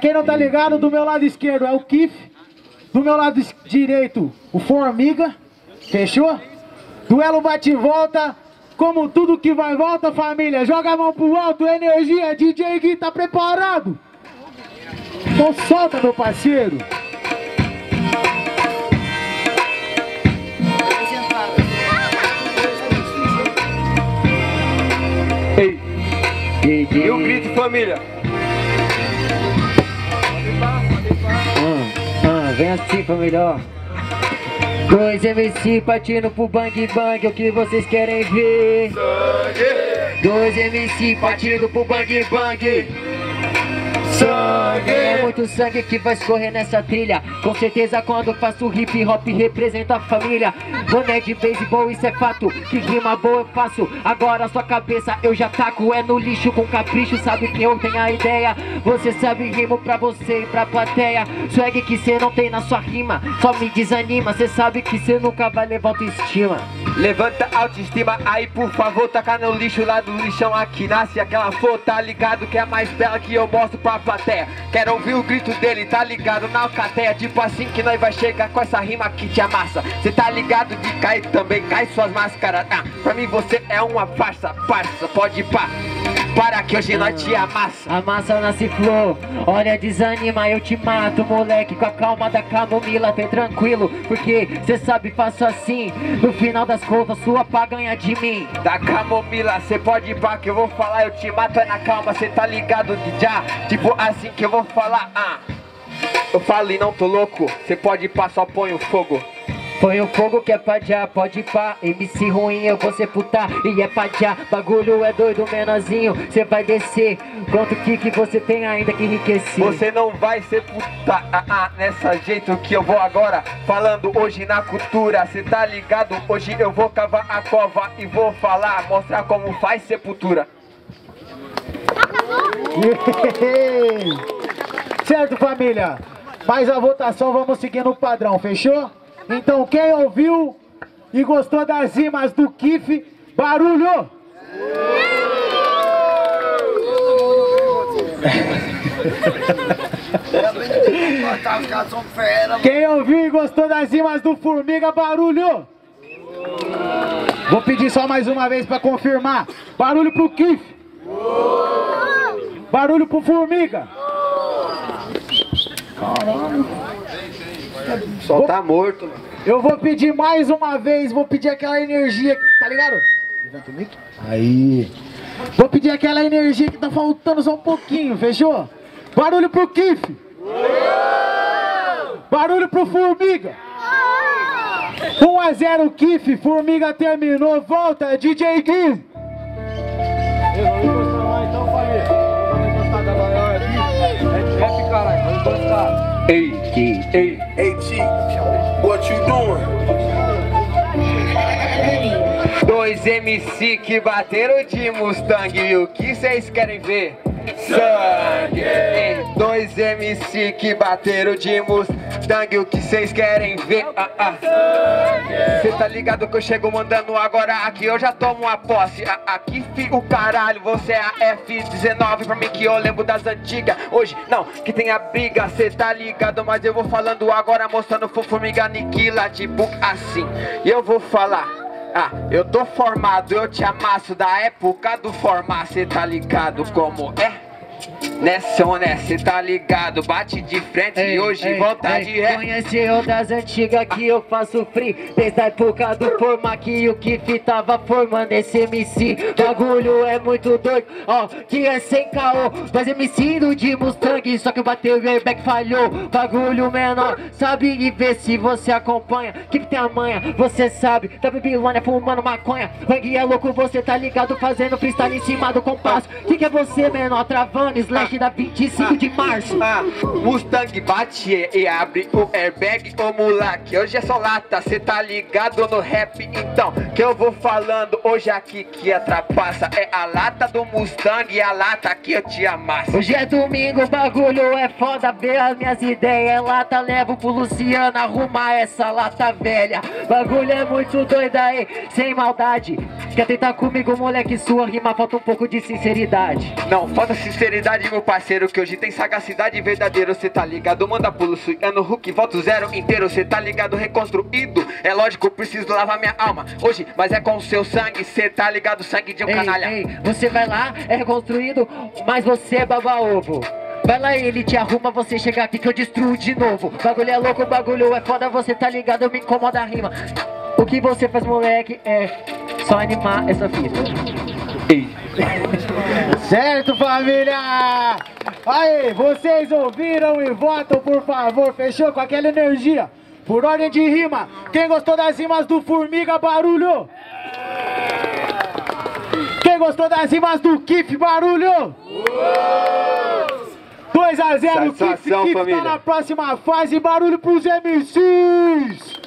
Quem não tá ligado, do meu lado esquerdo é o Kif. Do meu lado direito, o Formiga. Fechou? Duelo bate e volta. Como tudo que vai volta, família. Joga a mão pro alto, energia. DJ Gui tá preparado? Então solta, meu parceiro. Ei, e o grito, família. Vem assim, família, ó. Dois MC partindo pro bang bang, o que vocês querem ver? Dois MC partindo pro bang bang muito sangue que vai escorrer nessa trilha. Com certeza quando faço hip hop representa a família. Boné de beisebol, isso é fato. Que rima boa eu faço. Agora sua cabeça eu já taco. É no lixo com capricho, sabe que eu tenho a ideia. Você sabe rimo pra você e pra plateia. Swag que cê não tem na sua rima Só me desanima, cê sabe que cê nunca vai levar autoestima Levanta autoestima aí por favor Taca no lixo lá do lixão aqui. Nasce aquela flor Tá ligado que é mais bela que eu mostro pra plateia. Quero ouvir o grito dele, tá ligado? Na alcateia Tipo assim que nós vai chegar com essa rima que te amassa. Cê tá ligado de cair também, cai suas máscaras. Ah, Pra mim você é uma farsa, parça, pode ir pá para que hoje nós te amassa Amassa nasce flor, olha desanima eu te mato moleque. Com a calma da camomila, vem tranquilo. Porque cê sabe faço assim. No final das contas sua pá ganha de mim. Da camomila, cê pode ir pra que eu vou falar Eu te mato é na calma, cê tá ligado de já? Tipo assim que eu vou falar. Ah. Eu falo e não tô louco, cê pode ir pra só põe o fogo Põe o fogo que é pra já, pode pá. MC ruim eu vou sepultar. E é pra já Bagulho é doido menorzinho, cê vai descer. Quanto que que você tem ainda que enriquecer? Você não vai sepultar. Ah, ah, nessa jeito que eu vou agora. Falando hoje na cultura, cê tá ligado? Hoje eu vou cavar a cova e vou falar Mostrar como faz sepultura. Certo família? Faz a votação, vamos seguir no padrão, fechou? Então quem ouviu e gostou das rimas do Kif, barulho! Quem ouviu e gostou das rimas do Formiga, barulho! Vou pedir só mais uma vez para confirmar. Barulho pro Kif. Barulho pro Formiga. Caramba. Só tá morto. Eu vou pedir mais uma vez, vou pedir aquela energia, tá ligado? Levanta o mic. Aí. Vou pedir aquela energia que tá faltando só um pouquinho, fechou? Barulho pro Kif. Barulho pro Formiga. 1 a 0 Kif, Formiga terminou, volta, DJ Gui. Ei, G, what you doing? Dois MC que bateram de Mustang e o que vocês querem ver? Sangue! Dois MC que bateram de Mustang, o que vocês querem ver? Ah, ah. Cê tá ligado que eu chego mandando agora aqui, eu já tomo a posse. Ah, aqui, o caralho, você é a F19 pra mim que eu lembro das antigas. Hoje, não, que tem a briga, cê tá ligado, mas eu vou falando agora, mostrando formiga aniquila, tipo assim. E eu vou falar. Ah, eu tô formado, eu te amasso da época do formar, cê tá ligado como é? Nessa ou nessa, tá ligado? Bate de frente ei, e hoje ei, vontade ei, é Conheceu das antigas que eu faço free. Desde a época do forma que o que tava formando esse MC Bagulho é muito doido, ó, que é sem caô. Mas MC do de Mustang, só que bateu e o airbag falhou. Bagulho menor, sabe? E vê se você acompanha. Que tem a manha, você sabe. Tá Babilônia fumando maconha. Bang é louco, você tá ligado? Fazendo freestyle em cima do compasso. Que que é você menor travando slash da 25 de março. Ah, Mustang bate e abre o airbag, ô moleque. Hoje é só lata, cê tá ligado no rap? Então, que eu vou falando hoje aqui que a trapaça é a lata do Mustang e a lata que eu te amasso. Hoje é domingo, bagulho é foda, ver as minhas ideias. É lata, levo pro Luciano arrumar essa lata velha. Bagulho é muito doido aí, sem maldade. Quer tentar comigo, moleque? Sua rima falta um pouco de sinceridade. Não, falta sinceridade, meu parceiro, que hoje tem sagacidade verdadeira, cê tá ligado? Manda pulo, suiano, Hulk, volta zero inteiro, cê tá ligado? Reconstruído, é lógico, preciso lavar minha alma hoje, mas é com o seu sangue, cê tá ligado? Sangue de um Ei, canalha. ei, você vai lá, é reconstruído, mas você é baba-ovo. Vai lá, ele te arruma, você chega aqui que eu destruo de novo. Bagulho é louco, bagulho é foda, você tá ligado, me incomoda a rima. O que você faz, moleque, é só animar essa fita. Certo, família? Aí, vocês ouviram e votam, por favor, fechou? Com aquela energia. Por ordem de rima, quem gostou das rimas do Formiga, barulho? Quem gostou das rimas do Kif, barulho? 2 a 0 Kif, Kif tá na próxima fase, barulho pros MCs!